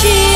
情。